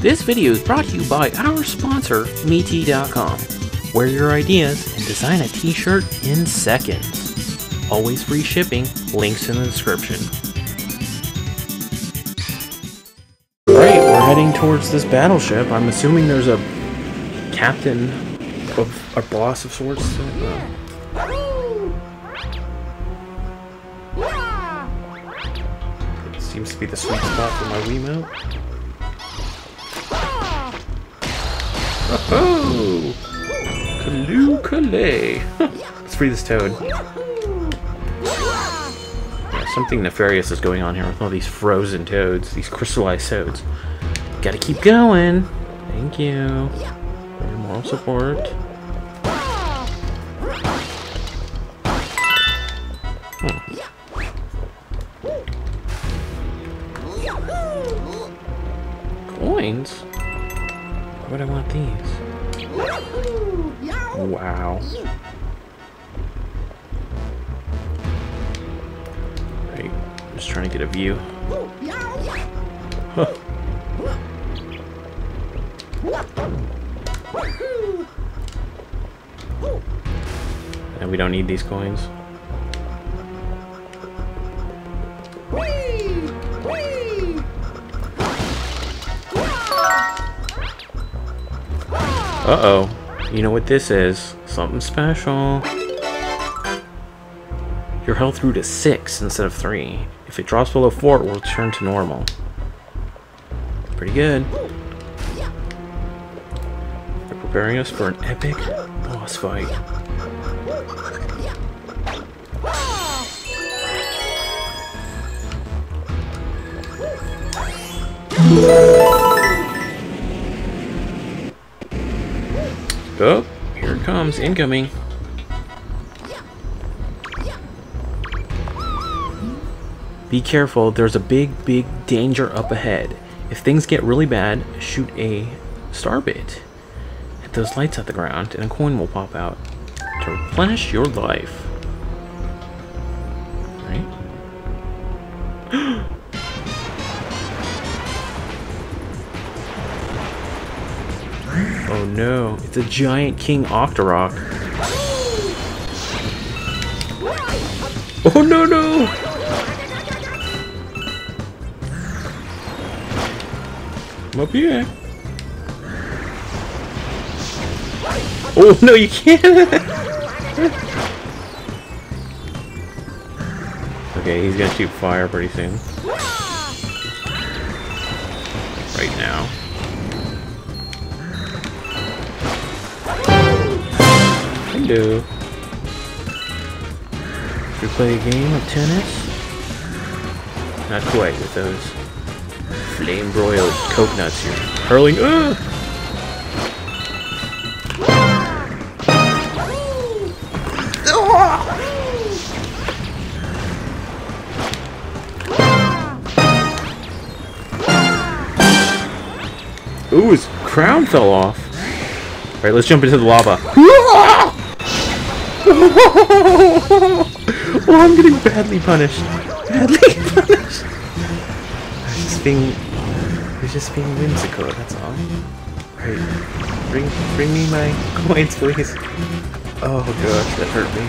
This video is brought to you by our sponsor, Meaty.com. Wear your ideas and design a t-shirt in seconds. Always free shipping, links in the description. Alright, we're heading towards this battleship. I'm assuming there's a captain of a boss of sorts. Uh, it seems to be the sweet spot for my Wiimote. Oh! Kaloo Kalay! Let's free this toad. Yeah, something nefarious is going on here with all these frozen toads, these crystallized toads. Gotta keep going! Thank you. For your moral support. Wow. Right, just trying to get a view. Huh. And we don't need these coins. Uh-oh. You know what this is? Something special. Your health grew to 6 instead of 3. If it drops below 4, it will return to normal. Pretty good. They're preparing us for an epic boss fight. Oh, here it comes, incoming. Be careful, there's a big, big danger up ahead. If things get really bad, shoot a star bit. Hit those lights at the ground, and a coin will pop out to replenish your life. Oh no, it's a giant King Octorok. Oh no no! I'm up here. Oh no, you can't! okay, he's gonna shoot fire pretty soon. Right now. Hello. Should we play a game of tennis? Not quite with those flame broiled coconuts you're hurling. Uh! Ooh, his crown fell off. Alright, let's jump into the lava. oh, I'm getting badly punished. Badly punished. I just being... I was just being whimsical, that's all. Alright, bring, bring me my coins, please. Oh gosh, that hurt me.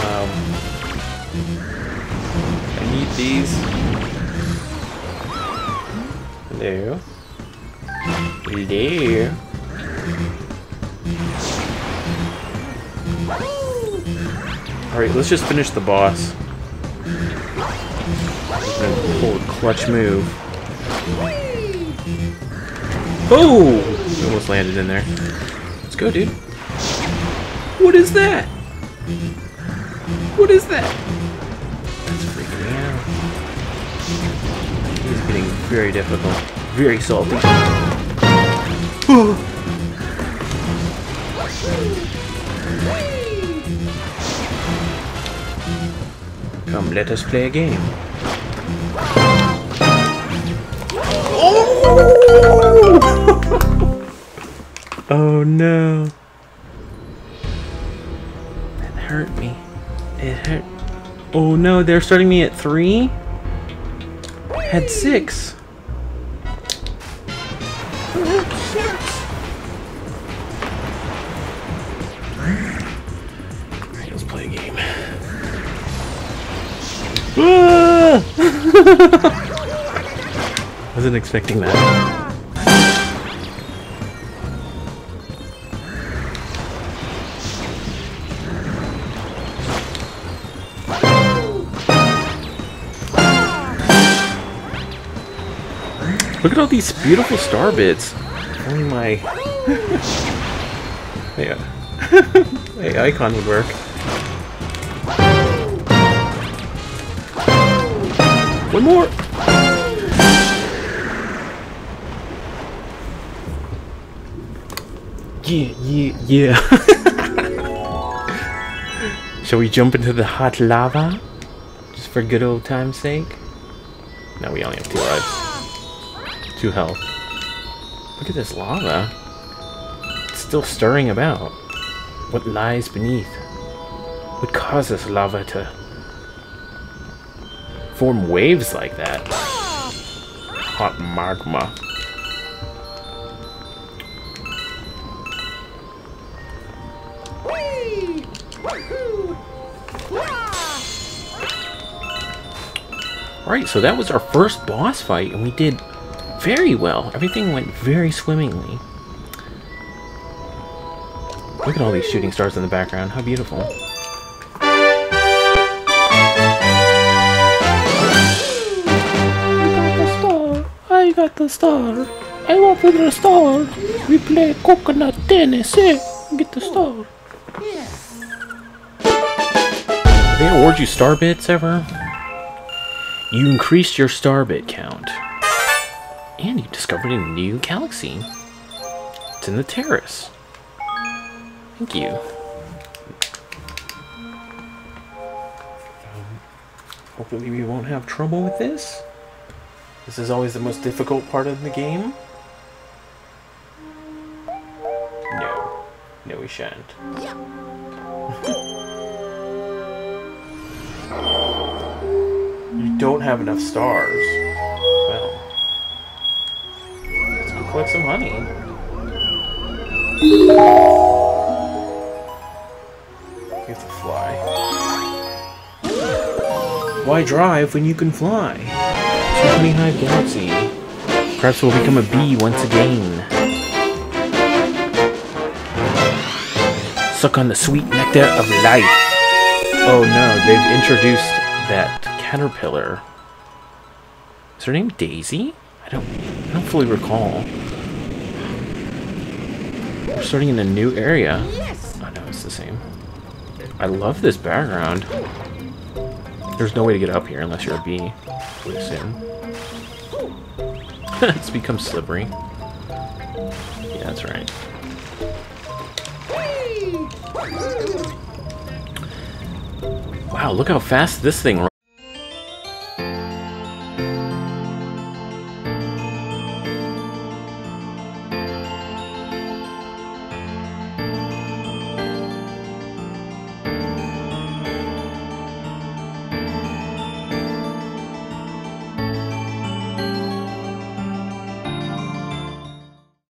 Um, I need these. Hello. Hello. Alright, let's just finish the boss. Then pull a clutch move. Oh! Almost landed in there. Let's go, dude. What is that? What is that? That's freaking me out. He's getting very difficult. Very salty. Come, let us play a game. Oh! oh no. That hurt me. It hurt. Oh no, they're starting me at three? Had six. Alright, let's play a game. Ah! Wasn't expecting that. Look at all these beautiful star bits. Only my yeah. hey, icon would work. One more. Yeah, yeah, yeah. Shall we jump into the hot lava? Just for good old time's sake? No, we only have two lives. Two health. Look at this lava. It's still stirring about. What lies beneath? What causes lava to form waves like that? Hot magma. Alright, so that was our first boss fight, and we did very well. Everything went very swimmingly. Look at all these shooting stars in the background. How beautiful. I got the star. I want the star. I opened a star. We play coconut tennis. Eh? Get the star. They award you star bits ever? You increased your star bit count. And you discovered a new galaxy. It's in the terrace. Thank you. Um, hopefully we won't have trouble with this. This is always the most difficult part of the game. No. No, we shan't. you don't have enough stars. Collect some honey. You have to fly. Why drive when you can fly? To Honey Hive Galaxy. Perhaps we'll become a bee once again. Suck on the sweet nectar of life. Oh no, they've introduced that caterpillar. Is her name Daisy? I don't I don't fully recall. We're starting in a new area. Yes. Oh no, it's the same. I love this background. There's no way to get up here unless you're a bee, I would it's become slippery. Yeah, that's right. Wow, look how fast this thing